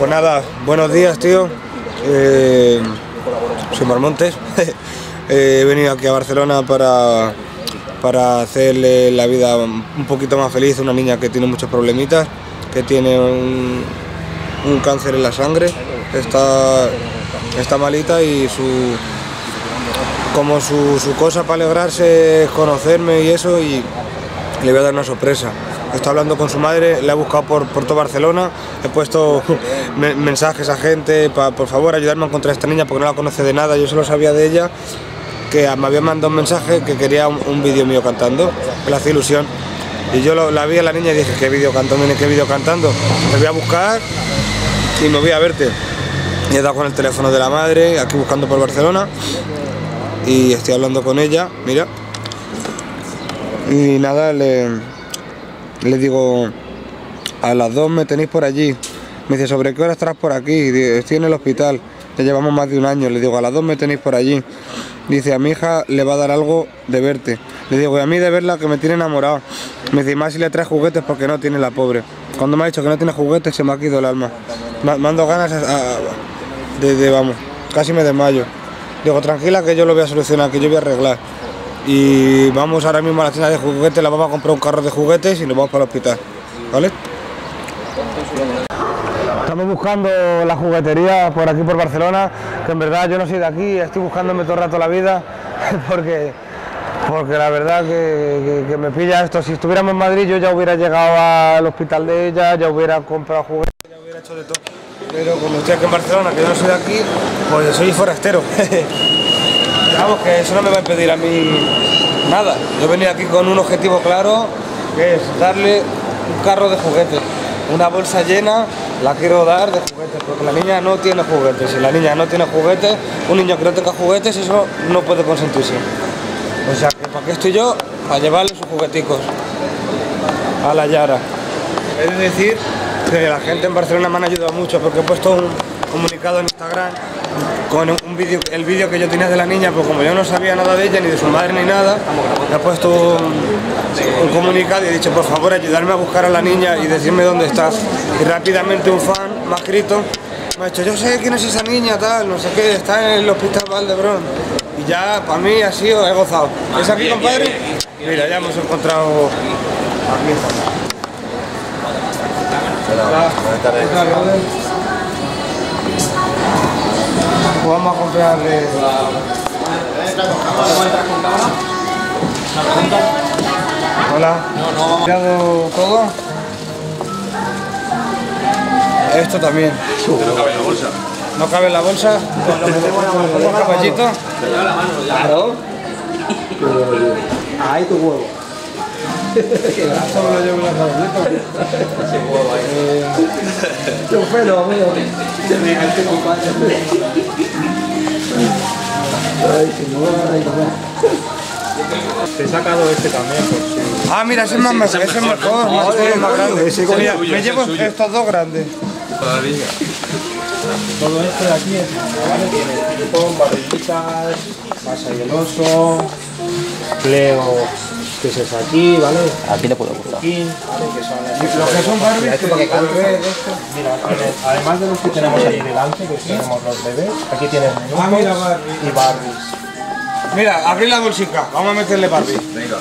Pues nada, buenos días, tío. Eh, soy Marmontes. Eh, he venido aquí a Barcelona para, para hacerle la vida un poquito más feliz a una niña que tiene muchos problemitas, que tiene un, un cáncer en la sangre, está, está malita y su como su, su cosa para alegrarse es conocerme y eso y le voy a dar una sorpresa. Estoy hablando con su madre, la he buscado por, por todo Barcelona, he puesto me- mensajes a gente para por favor ayudarme a encontrar a esta niña porque no la conoce de nada, yo solo sabía de ella que me había mandado un mensaje que quería un, vídeo mío cantando, que le hacía ilusión. Y yo la vi a la niña y dije, ¿qué vídeo cantando? ¿Qué vídeo cantando? Me voy a buscar y me voy a verte. Y he dado con el teléfono de la madre, aquí buscando por Barcelona, y estoy hablando con ella, mira. Y nada, le, le digo, a las dos me tenéis por allí. Me dice, ¿sobre qué hora estarás por aquí? Digo, Estoy en el hospital, ya llevamos más de un año. Le digo, a las dos me tenéis por allí. Dice, a mi hija le va a dar algo de verte. Le digo, y a mí de verla que me tiene enamorado. Me dice, "Y más si le traes juguetes porque no tiene la pobre. Cuando me ha dicho que no tiene juguetes se me ha quitado el alma. Dado ganas a- de, de, vamos, casi me desmayo. Digo, tranquila que yo lo voy a solucionar, que yo voy a arreglar. Y vamos ahora mismo a la tienda de juguetes, la vamos a comprar un carro de juguetes y nos vamos para el hospital. ¿Vale? Estamos buscando la juguetería por aquí por Barcelona, que en verdad yo no soy de aquí, estoy buscándome todo el rato la vida, porque, porque la verdad que, que- que me pilla esto. Si estuviéramos en Madrid yo ya hubiera llegado al hospital de ella, ya hubiera comprado juguetes, ya hubiera hecho de todo. Pero como estoy aquí en Barcelona, que yo no soy de aquí, pues soy forastero. Vamos, que eso no me va a impedir a mí nada. Yo venía aquí con un objetivo claro, que es darle un carro de juguetes. Una bolsa llena la quiero dar de juguetes, porque la niña no tiene juguetes. Si la niña no tiene juguetes, un niño que no tenga juguetes, eso no puede consentirse. O sea, que ¿para qué estoy yo? Para llevarle sus jugueticos a la Yara. De decir que la gente en Barcelona me han ayudado mucho porque he puesto un comunicado en Instagram con un vídeo, el vídeo que yo tenía de la niña, pues como yo no sabía nada de ella, ni de su madre ni nada, le he puesto un, un comunicado y he dicho por favor ayudarme a buscar a la niña y decirme dónde está. Y rápidamente un fan me ha escrito, me ha dicho yo sé quién es esa niña, tal, no sé qué, está en el hospital Valdebrón. Y ya para mí ha sido, he gozado. ¿Es aquí compadre? Mira, ya hemos encontrado aquí estamos. Pues vamos a comprarle. Hola. ¿Comprado todo? Esto también. No cabe en la bolsa. ¿No cabe en la bolsa? Claro. Ahí tu huevo. Solo lo llevo en la caballito. Qué pelo, amigo. Ay, si no, ay, no. Te he sacado este también por si... Ah, mira, ese es más, ese es mejor, más, ese es más grande. ese. Mira, me llevo estos dos grandes. Todavía. Todo esto de aquí es ¿vale? Tiene barrillitas, masa y el oso, Cleo, que es aquí, ¿vale? Aquí le puedo gustar. King, ¿vale? Que son las Los que son Barbies, que Mira, además de los que tenemos ahí delante, que tenemos los bebés, aquí tienes Ah, mira, Barbie. y Barbies. Mira, abrí la bolsica, vamos a meterle Barbie. Venga.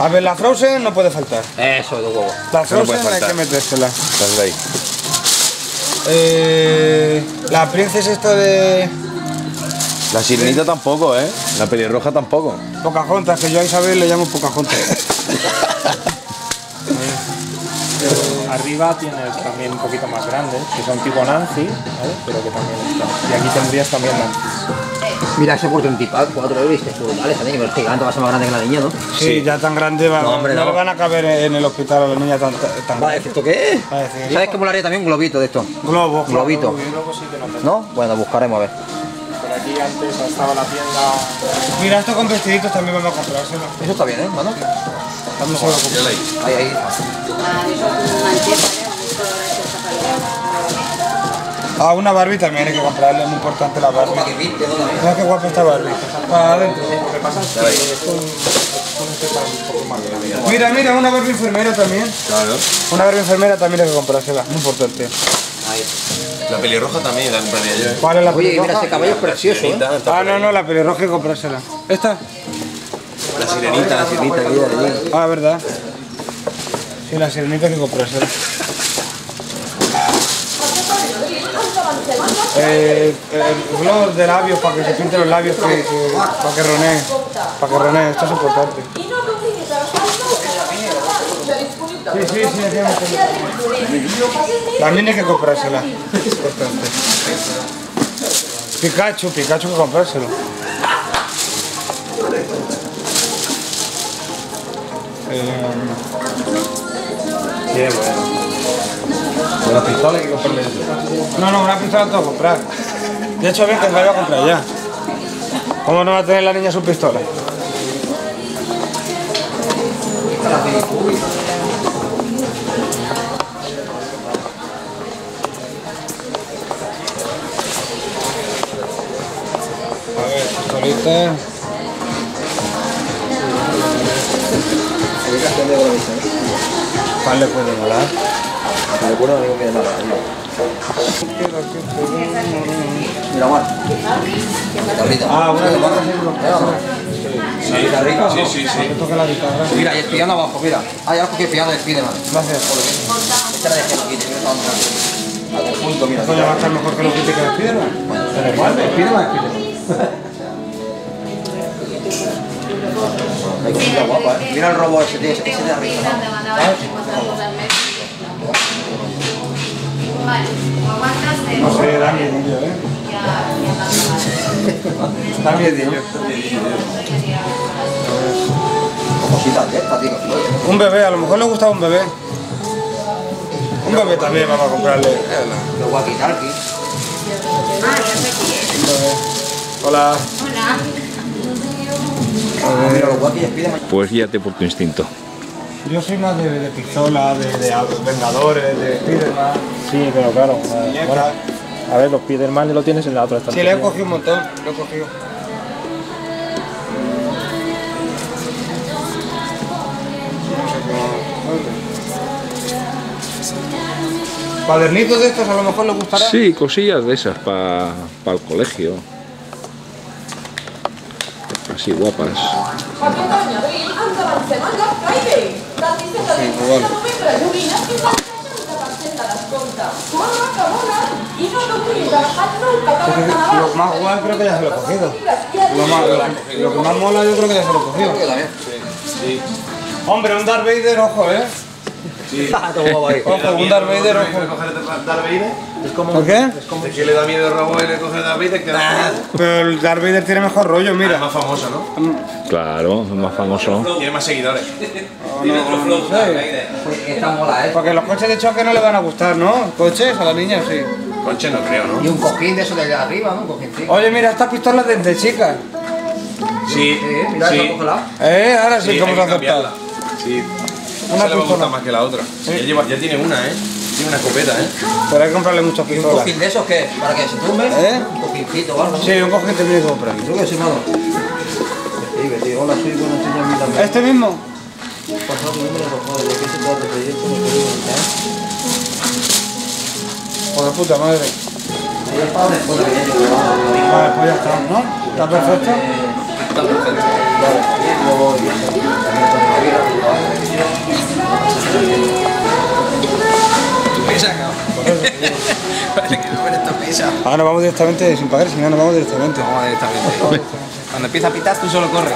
A ver, la Frozen no puede faltar. Eso, de huevo. La Eso no Frozen hay que metérsela. Ahí. Eh, la princesa esta de La sirenita tampoco, ¿eh? La pelirroja tampoco. Pocahontas, que yo a Isabel le llamo Pocahontas. Arriba tienes también un poquito más grandes, que son tipo Nancy, ¿vale? Pero que también están. Y aquí tendrías también Nancy. Mira, ese por 20 pack, 4 euros, y es brutal esa niña, pero es gigante, va a ser más grande que la niña, ¿no? Sí, ya tan grande, va, No, hombre, no no. le van a caber en el hospital a la niña tan, tan decir, ¿esto qué es? ¿Sabes qué molaría también un globito de esto? Globo, Un globito. Luego sí que no te... ¿No? Bueno, buscaremos a ver. Por aquí antes estaba la tienda... Mira, esto con vestiditos también vamos a comprárselo. Eso está bien, ¿eh, mano? También se lo compro. Ahí, ahí. Ah, una Barbie también hay que comprarle, es muy importante la Barbie. Mira qué guapa está Barbie. Para adentro. Grande. Mira, mira, una Barbie enfermera también. Claro. Una Barbie enfermera también hay que comprársela, muy importante. La pelirroja también la compraría yo. ¿Cuál es la Oye, mira, pelirroja? este caballo es precioso, ¿eh? Ah, no, no, la pelirroja hay que comprársela. ¿Esta? La sirenita, la sirenita que hay allí. Ah, verdad. Sí, la sirenita que comprársela. Eh, el gloss de labios para que se pinte los labios para que ronee. Para que ronee, esto es importante. Sí, sí, sí, La niña hay que comprársela. Es importante. Pikachu, Pikachu que comprárselo. Eh, Qué bueno. Pistola hay que comprarle eso. No, no, una pistola tengo que comprar. De hecho, bien que la voy a comprar ya. ¿Cómo no va a tener la niña su pistola? A ver, pistolita. ¿Cuál le puede molar? Me recuerdo a mí que. Mira, Mar. Ah, una Sí, guitarrita. Sí, sí, sí. Toca la guitarra. Mira, y el piano abajo, mira. Ah, ya cogí el piano de Spiderman. Gracias. Esta la dejé aquí, tanto. Al conjunto, mira. Esto ya va a estar mejor que lo que te queda igual, Spiderman, Spiderman. Hay cosita guapa, eh. Mira el robot ese, tío, ese ese de arriba, ¿no? No sé, da miedillo, ¿eh? Da tío. Un bebé, a lo mejor le gusta un bebé. Un bebé también vamos a comprarle. Los walkie-talkie. Un bebé. Hola. Ah, Mira, los walkie y Spiderman. Pues guíate por tu instinto. Yo soy más de, de pistola, de, de Vengadores, de Spiderman. Sí, pero claro. eh, bueno, a ver, los Spiderman lo tienes en la otra Sí, le he cogido un montón, lo he cogido. Cuadernitos de estos a lo mejor le gustará. Sí, cosillas de esas para el colegio. Así guapas. Del 17 al 27 de novembre, joguines fins al 60% de descompte. Corre, que volen! I no t'oblidis d'agafar el nou catàleg de Nadal. Lo más guay creo que ya se lo he cogido. Lo, más, lo, lo que más mola yo creo que ya se lo he cogido. Yo también. Hombre, un Darth Vader, ojo, eh. Ojo, un Darth Vader, ojo. Darth Vader? ¿Por qué? ¿De qué le da miedo el rabo y le coge Darth Vader? Que da miedo. Pero el Darth Vader tiene mejor rollo, Es mira. más famoso, ¿no? Claro, es más famoso. Tiene más seguidores. Esta mola, eh. Porque los coches de choque no le van a gustar, ¿no? Coches a la niña sí. Conche no creo, ¿no? Y un cojín de eso de arriba, ¿no? Un cojíncito. Oye, mira, estas pistolas desde chicas. Sí, Sí, mira, sí. Eh, ahora sí, Sí, ¿cómo hay se ha que cambiarla. aceptado? Sí. Una Una le va a pistola. gustar más que la otra. Ya, lleva, ya tiene una, ¿eh? Una escopeta, ¿eh? Pero hay que comprarle muchas ¿Y un pistolas. cojín de esos qué? ¿Para que se tumbe? ¿Eh? Un cojincito o algo. Sí, un cojín te tiene que comprar. Creo que sí, mano. Tío, hola, soy bueno, enseña a mí también. ¿Este mismo? Pasado tu número, por favor, ¿de qué se trata el proyecto? Me quiero preguntar. Joder, puta madre. Después de que ya. Vale, pues ya está, ¿no? ¿Está perfecto? Está perfecto. Vale, y luego, y eso, también con el Pesa, cabrón. Parece que no ver esta pesa. Ah, nos vamos directamente, sin pagar, si no, nos vamos directamente. Vamos directamente. Cuando empieza a pitar, tú solo corres.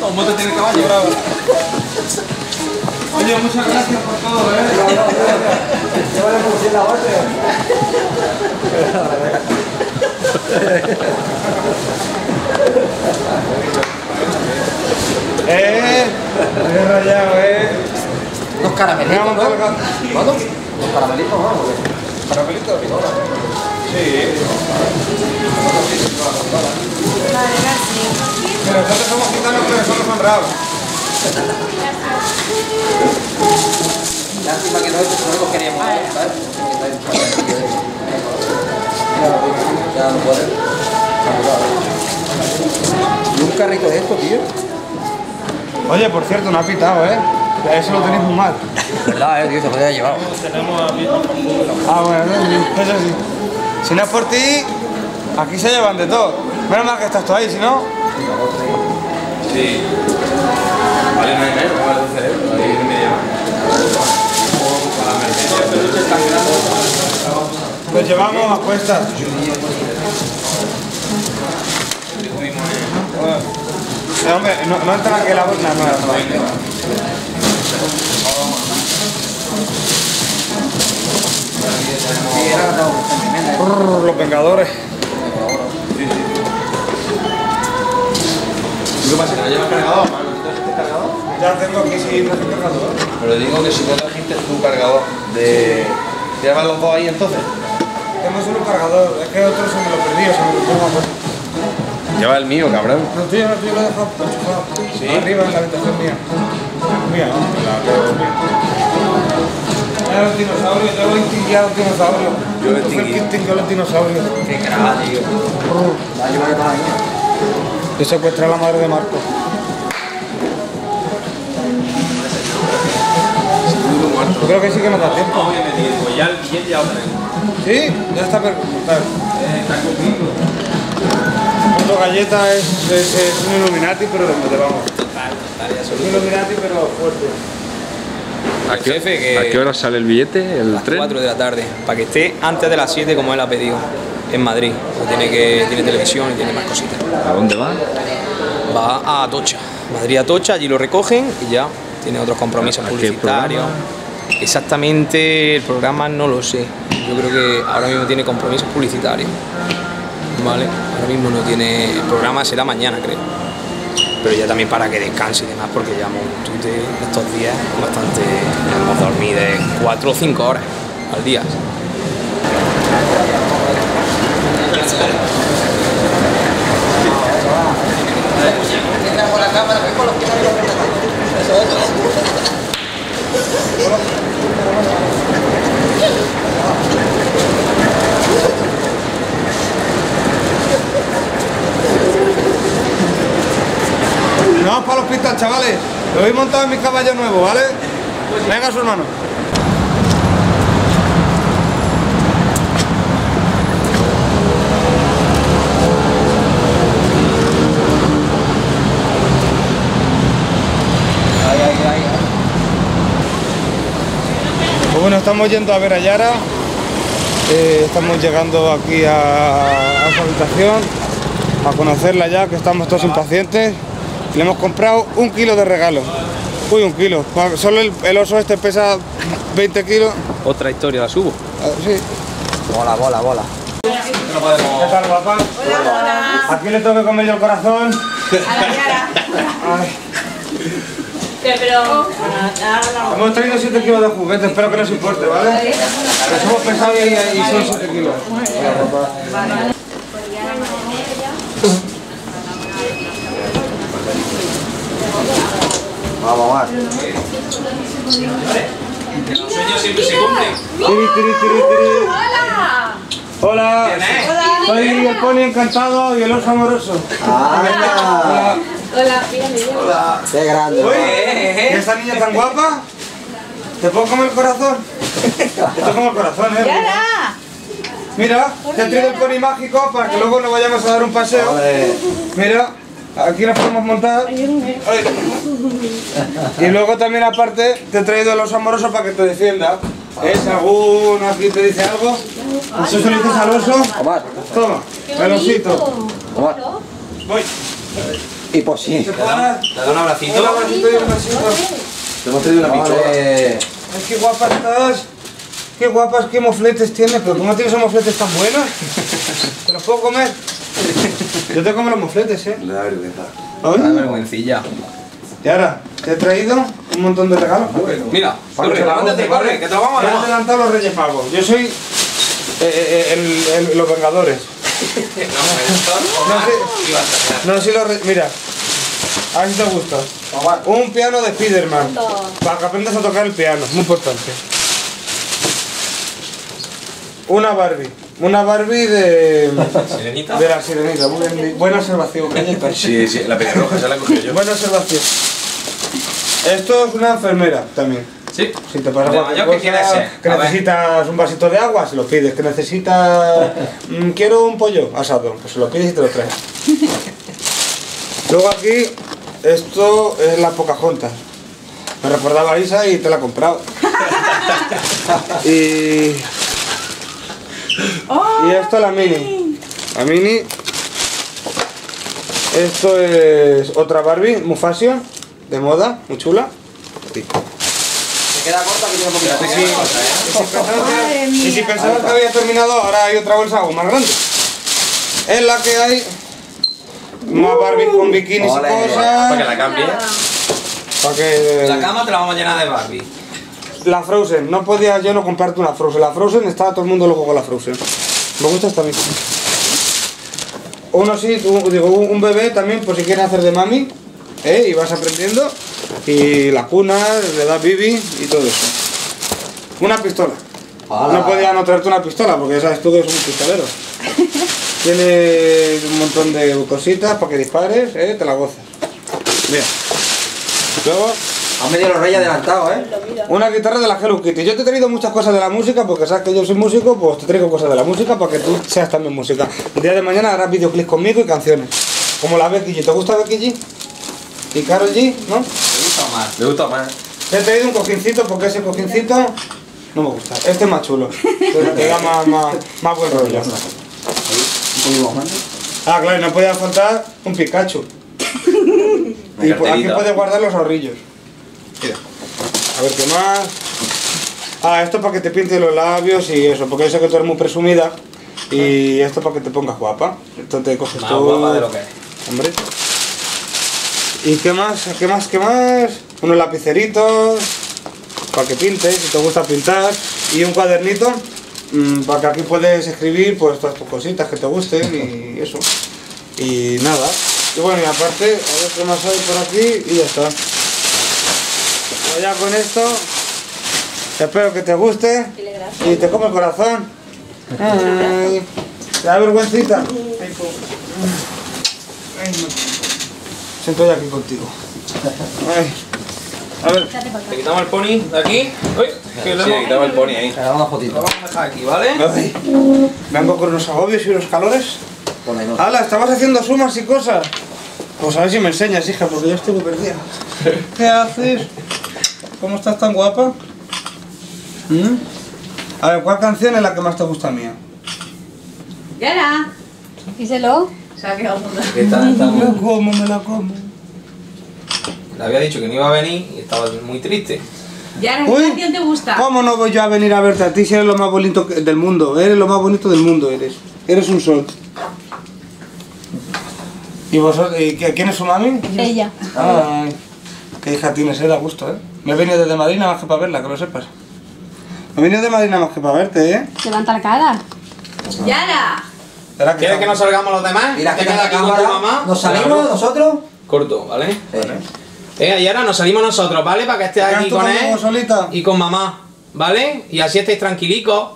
Como moto tiene caballo. Oye, muchas gracias por todo, ¿eh? Eh, he rayado, eh. Caramelitos, Vamos ¿no? a colocar- ¿Cuánto? Dos caramelitos, ¿no? ¿Caramelito? Pero nosotros somos gitanos, pero somos honrados. Lástima que no, no lo queríamos ver, ¿sabes? Ya no puede. Y un carrito de esto, tío. Oye, por cierto, no ha pitado, ¿eh? Eso lo tenéis muy mal. ¿Verdad, eh, tío? Se podría haber llevado. Ah, bueno, no, eso sí. Si no es por ti, aquí se llevan de todo. Menos mal que estás tú ahí, si no. Sí. Vale, no hay menos, vale 12 euros. Ahí en media. Nos llevamos a cuestas. Eh, hombre, no, no entra aquí la bolsa, no, no, no. Los Vengadores. ¿Qué pasa? ¿Que no llevas trajiste cargador? Ya tengo aquí sí, no cargador. Pero digo que si no trajiste tu cargador de... ¿Llevas los dos ahí entonces? Tengo solo un cargador, es que otro se me lo perdí, se me lo pongo a Lleva el mío, cabrón. No, tío, no, tío, lo he dejado enchufado. ¿Sí? Arriba en la habitación mía. Mía, ¿no? La mía. Era los dinosaurios, yo lo extinguí a los dinosaurios. Yo lo Fue el que extinguí. a los dinosaurios. Qué crack, tío. A. Yo secuestré a la madre de Marco. Yo creo que sí que nos da tiempo. Pues ya el billete ya lo tenemos. ¿Sí? Ya está perfecto. Punto galleta es, es, es un Illuminati, pero de vamos. Un Illuminati, pero fuerte. ¿A El qué, jefe que- ¿A qué hora sale el billete? ¿El las tren? 4 de la tarde, para que esté antes de las 7 como él ha pedido, en Madrid. Tiene, que, tiene televisión y tiene más cositas. ¿A dónde va? Va a Atocha, Madrid a Atocha, allí lo recogen y ya tiene otros compromisos ¿A publicitarios. Exactamente el programa no lo sé. Yo creo que ahora mismo tiene compromisos publicitarios. Vale, ahora mismo no tiene. El programa será mañana, creo. Pero ya también para que descanse y demás, porque llevamos un tute estos días bastante. Hemos dormido de 4 o 5 horas al día. Vamos para el hospital, chavales. Lo voy montado en mi caballo nuevo, ¿vale? Venga, su hermano. Pues bueno, estamos yendo a ver a Yara. Eh, estamos llegando aquí a, a su habitación a conocerla ya, que estamos todos impacientes. Le hemos comprado un kilo de regalo. Uy, un kilo. Solo el, el oso este pesa 20 kilos. Otra historia la subo. Ah, sí. Bola, bola, bola. ¿Qué tal, guapa? Aquí le tengo que comer yo el corazón. Ay, Pero. hemos traído 7 kilos de juguete, espero que nos importe, ¿vale? Que somos pesados y, y son 7 kilos. Vamos, vamos. Los sueños siempre se cumplen. Tiri, tiri, tiri, tiri. ¡Hola! Hola, soy el pony encantado y el oso amoroso. Ah, Hola, mira, mira. qué grande. Uy, ¿y esta niña tan guapa? ¿Te puedo comer el corazón? Te como el corazón, eh. ¡Yara! Mira, te he traído el pony mágico para que luego nos vayamos a dar un paseo. Mira, aquí nos podemos montar. Ay. Y luego también aparte te he traído el oso amoroso para que te defienda. ¿Es alguno aquí te dice algo? ¿Eso se lo dices al oso? Omar, Toma, el osito. Omar. Voy. Y pues sí. ¿Te dar? ¿Te da un abracito? Un abracito y un besito. Te hemos traído una Hombre, Ay, qué guapas estás. Qué guapas, qué mofletes tienes. Pero ¿cómo tienes esos mofletes tan buenos? ¿Te los puedo comer? Yo te como los mofletes, ¿eh? Le da vergüenza. Da vergüencilla. Y ahora, te he traído un montón de regalos. Mira, corre, levántate, corre, que te lo vamos a Me han dar. adelantado los Reyes Magos. Yo soy eh, eh, el- el- los Vengadores. No no sé los Reyes. Mira, a ver si te gusta. Un piano de Spiderman. Para que aprendas a tocar el piano, muy importante. Una Barbie. Una Barbie de. Sirenita. De la sirenita. Buena observación, Cañeta. Sí, sí, la pelirroja, esa la he cogido yo. Buena observación. Esto es una enfermera también. Sí. Si te pasa ¿De cualquier cosa, que necesitas un vasito de agua, se lo pides. Que necesitas... mm, quiero un pollo asado, pues se lo pides y te lo traes. Luego aquí, esto es la Pocahontas. Me recordaba a Isa y te la he comprado. y... Y esto la Mini. La Mini... Esto es otra Barbie, Mufasio, de moda, muy chula. Sí. Se queda corta que tiene un poquito Y si, y si pensabas que- y si pensabas que había terminado, ahora hay otra bolsa aún más grande. En la que hay más Barbie con bikinis y Para que cosas. la cambie. Para que La cama te la vamos a llenar de Barbie. La Frozen, no podía yo no comprarte una Frozen. La Frozen estaba todo el mundo loco con la Frozen. Me gusta esta misma. Uno sí, un- digo, un bebé también, por si quieres hacer de mami, ¿eh? y vas aprendiendo. Y la cuna, le das bibi y todo eso. Una pistola. No podía no traerte una pistola porque ya sabes tú que es un pistolero. Tiene un montón de cositas para que dispares, ¿eh? te la gozas. Bien. Luego, Han venido los reyes adelantados, ¿eh? una guitarra de la Hello Kitty. Yo te he traído muchas cosas de la música porque sabes que yo soy músico, pues te traigo cosas de la música para que tú seas también música. El día de mañana harás videoclips conmigo y canciones. Como la Becky G. ¿Te gusta Becky G? ¿Y Karol G? ¿No? Me gusta más. Me gusta más. Te he traído un cojincito porque ese cojincito no me gusta. Este es más chulo. Te, te da más, más, más buen rollo. Ah, claro, y no podía faltar un Pikachu. y pues, aquí puedes guardar los ahorrillos. Mira. A ver qué más. Ah, esto para que te pintes los labios y eso, porque yo sé que tú eres muy presumida. Y esto para que te pongas guapa. Esto te coges Más tú. guapa de lo que es. Hombre. ¿Y qué más? ¿Qué más? ¿Qué más? Unos lapiceritos para que pintes, si te gusta pintar. Y un cuadernito mm, para que aquí puedes escribir pues todas tus cositas que te gusten y eso. Y nada. Y bueno, y aparte, a ver qué más hay por aquí y ya está. Pues ya con esto, espero que te guste y te come el corazón. Ay, ¿Te da vergüencita? Ay. Siento ya aquí contigo. Ay. A ver, ¿Te quitamos el pony de aquí? Uy, que lo Sí, hemos- quitaba el pony ahí. Da una fotito. lo vamos a dejar aquí, ¿vale? ay. Vengo con unos agobios y unos calores. ¡Hala! ¿Estabas haciendo sumas y cosas? Pues a ver si me enseñas, hija, porque yo estoy muy perdida. ¿Qué haces? ¿Cómo estás tan guapa? ¿Mm? A ver, ¿cuál canción es la que más te gusta mía? Yara. Díselo. Se ha quedado muda. ¿Qué tal? Me la como, me la como. Le había dicho que no iba a venir y estaba muy triste. Yara, ¿qué Uy, canción te gusta? ¿Cómo no voy yo a venir a verte a ti si eres lo más bonito del mundo? Eres lo más bonito del mundo, eres. Eres un sol. ¿Y vosotros? ¿Y qué- quién es su mami? Ella. Ay, qué hija tienes, eh, da gusto, ¿eh? Me he venido desde Madrid nada más que para verla, que lo sepas. Me he venido de Madrid nada más que para verte, ¿eh? Levanta la cara. Yara. ¿Será que ¿Quieres que nos salgamos los demás? Mira, ¿Te que quedas la aquí con tu mamá? ¿Nos salimos nosotros? Corto, ¿vale? Sí. Venga, y ahora nos salimos nosotros, ¿vale? Para que estés ¿Te aquí con él solita? y con mamá, ¿vale? Y así estáis tranquilicos.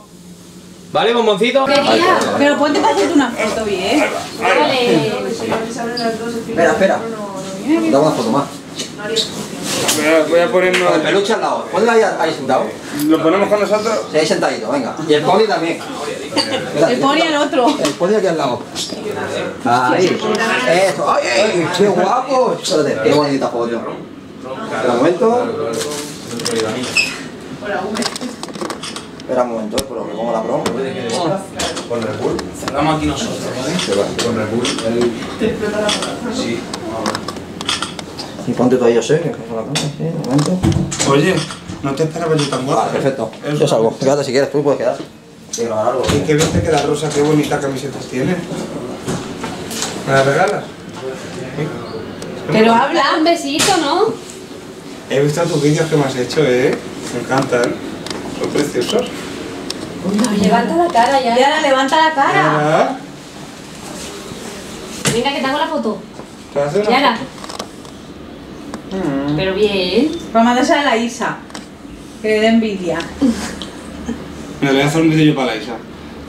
¿Vale, bomboncito? Quería, pero ponte para hacerte una foto bien. Vale. Espera, espera. Da una foto más. Voy a, voy a Con el ponernos... peluche al lado. Ponle ahí, ahí sentado. Lo ponemos con nosotros. Sí, ahí sentadito, venga. Y el pony también. El pony al otro. El pony aquí al lado. Ahí. Eso. ¡Ay, ay! ¡Qué guapo! Espérate, qué bonita foto. Espera un momento. Espera un momento, eh, pero que pongo la promo. Cerramos aquí nosotros, ¿vale? Y ponte todo yo sé, que pongo la un momento. Oye, no te esperaba yo tan guapa. Vale, perfecto. Es Yo salgo. Quédate si quieres, tú puedes quedar. Y grabar algo. Y qué bien te queda rosa, qué bonita camisetas tienes. ¿Me la regalas? Pero habla. un besito, ¿no? He visto tus vídeos que me has hecho, ¿eh? Me encantan. Son preciosos. Levanta la cara ya. Yara, levanta la cara. Venga, que te hago la foto. ¿te hace una Yara. Mm. Pero bien. Vamos a mandársela a la Isa. Que le dé envidia. Me voy a hacer un vídeo yo para la Isa.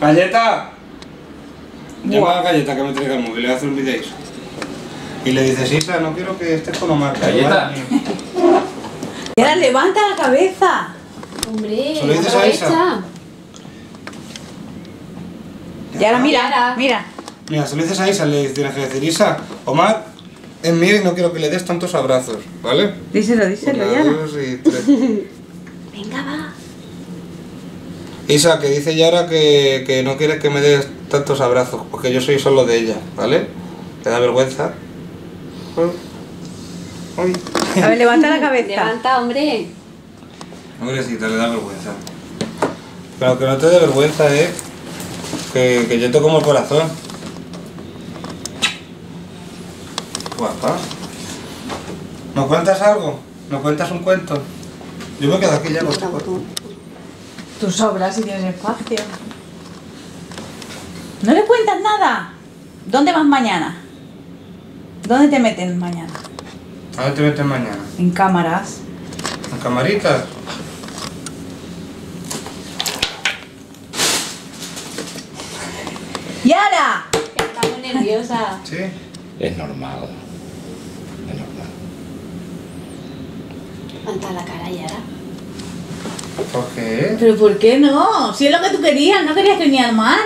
¡Galleta! Llama a Galleta que me traiga el móvil, le voy a hacer un vídeo a Isa. Y le dices, Isa, no quiero que estés con Omar. Galleta. Omar es mío". Y ahora levanta la cabeza. Hombre, ¿Se lo dices a Isa? aprovecha. Y ahora mira, mira. Mira, si le dices a Isa, le tienes que decir, Isa, Omar es mío y no quiero que le des tantos abrazos, ¿vale? Díselo, díselo, Una, Yara. dos y tres. Venga, va. Isa, que dice Yara que, que no quieres que me des tantos abrazos, porque yo soy solo de ella, ¿vale? ¿Te da vergüenza? A ver, levanta la cabeza. Levanta, hombre. Pobrecita, le da vergüenza. Pero que no te dé vergüenza, ¿eh? Que, que yo te como el corazón. Guapa. ¿No cuentas algo? ¿No cuentas un cuento? Yo me quedo aquí ya contigo. Tú sobras si tienes espacio. ¿No le cuentas nada? ¿Dónde vas mañana? ¿Dónde te meten mañana? ¿A dónde te metes mañana? En cámaras. ¿En camaritas? ¡Yara! Está muy nerviosa. Sí. Es normal. Es normal. Levanta la cara, Yara. ¿Por qué? ¿Pero por qué no? Si es lo que tú querías, no querías que viniera al mar.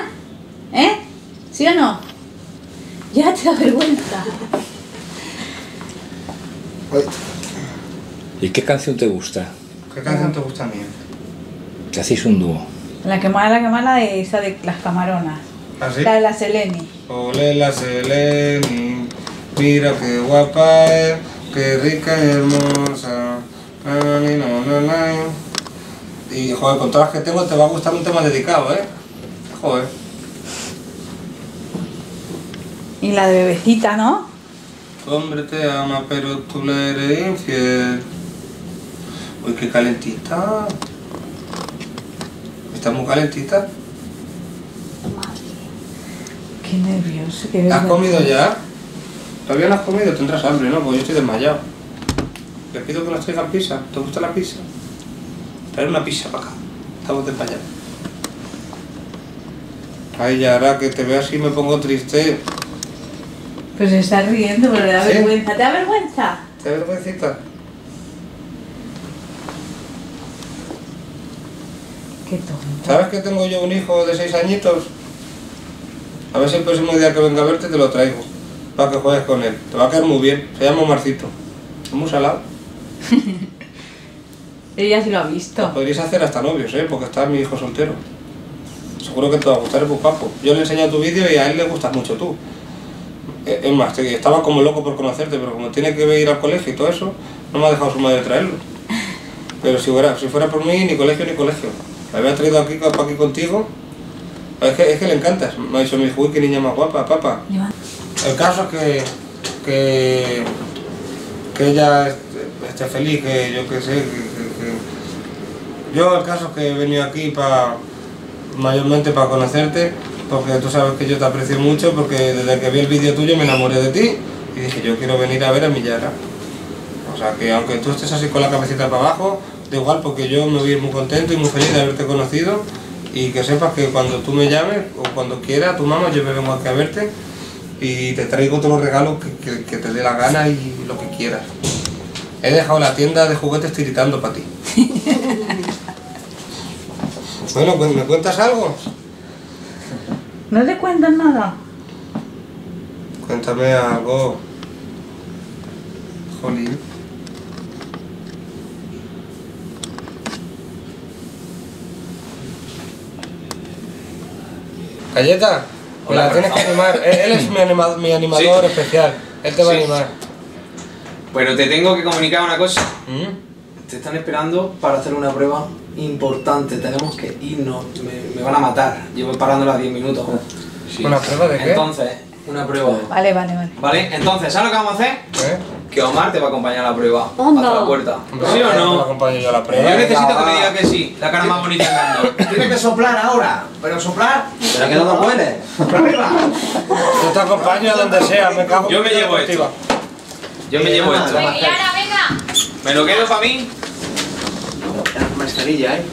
¿Eh? ¿Sí o no? Ya te da vergüenza. ¿Y qué canción te gusta? ¿Qué canción te gusta a mí? Si hacéis un dúo. La que más, la que más la de esa de las camaronas. ¿Ah, sí? La de la Seleni. Ole la Seleni, mira qué guapa es, qué rica y hermosa. Y joder, con todas las que tengo te va a gustar un tema dedicado, ¿eh? Joder. Y la de bebecita, ¿no? Tu hombre te ama, pero tú le eres infiel. Uy, qué calentita. ¿Está muy calentita? Qué nervioso, qué ¿Has comido ya? ¿Todavía no has comido? Tendrás hambre, ¿no? Porque yo estoy desmayado. Les pido que nos traigan pizza. ¿Te gusta la pizza? Traer una pizza para acá. Estamos desmayados. Ay, ya ahora que te veo así me pongo triste. Pues se está riendo, pero le da ¿Sí? vergüenza. ¿Te da vergüenza? ¿Te da vergüencita? Qué tonto. ¿Sabes que tengo yo un hijo de seis añitos? A ver si el próximo día que venga a verte te lo traigo. Para que juegues con él. Te va a caer muy bien. Se llama Marcito. Es muy salado. Ella sí lo ha visto. podrías hacer hasta novios, ¿eh? Porque está mi hijo soltero. Seguro que te va a gustar el papo. Yo le he enseñado tu vídeo y a él le gustas mucho tú. Eh, Es más, estaba como loco por conocerte, pero como tiene que ir al colegio y todo eso, no me ha dejado su madre traerlo. Pero si fuera, si fuera por mí, ni colegio ni colegio. La había traído aquí, para aquí contigo. Es que, es que le encantas. Me ha dicho mi hijo, uy, qué niña más guapa, papá. El caso es que, que, que ella est- esté feliz, que yo qué sé, que, Yo el caso es que he venido aquí para, mayormente para conocerte, porque tú sabes que yo te aprecio mucho, porque desde que vi el vídeo tuyo me enamoré de ti y dije, yo quiero venir a ver a mi Yara. O sea que aunque tú estés así con la cabecita para abajo, da igual, porque yo me voy muy contento y muy feliz de haberte conocido y que sepas que cuando tú me llames o cuando quieras, tu mamá, yo me vengo aquí a verte y te traigo todos los regalos que, que- que te dé la gana y lo que quieras. He dejado la tienda de juguetes tiritando para ti. bueno, pues ¿me cuentas algo? ¿No le cuentas nada? Cuéntame algo. Jolín. Galleta, me la Hola, tienes que animar. Él es mi, anima- mi animador Sí. especial. Él te va a animar. Bueno, te tengo que comunicar una cosa. ¿Mm? Te están esperando para hacer una prueba importante. Tenemos que irnos. Me, me van a matar. Llevo parándola 10 minutos. Sí. ¿Una prueba de qué? Entonces, una prueba. Vale, vale, vale. ¿Vale? Entonces, ¿sabes lo que vamos a hacer? ¿Eh? Que Omar te va a acompañar a la prueba. Onda. Hasta la puerta. ¿Sí o no? acompaño yo a la Yo prueba. necesito que me diga que sí. La cara más bonita del mundo. Tienes que soplar ahora. Pero soplar. Pero que no te puedes. Yo te acompaño a donde sea, me cago en Yo me llevo deportiva. Yo me llevo esto. Venga, venga. ¿Me lo quedo para mí? Mascarilla, ¿eh?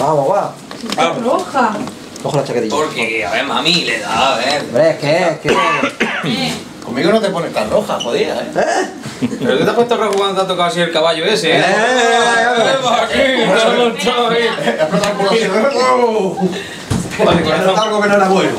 Vamos, va. Vamos. Roja. Coge la chaquetilla. Porque, a ver, mami, le da, a ver. Hombre, es que, es que... Conmigo no te pones tan roja, jodida, ¿eh? Pero tú te has puesto rojo cuando te ha tocado así el caballo ese, ¿eh? Corazón. Algo que no era bueno.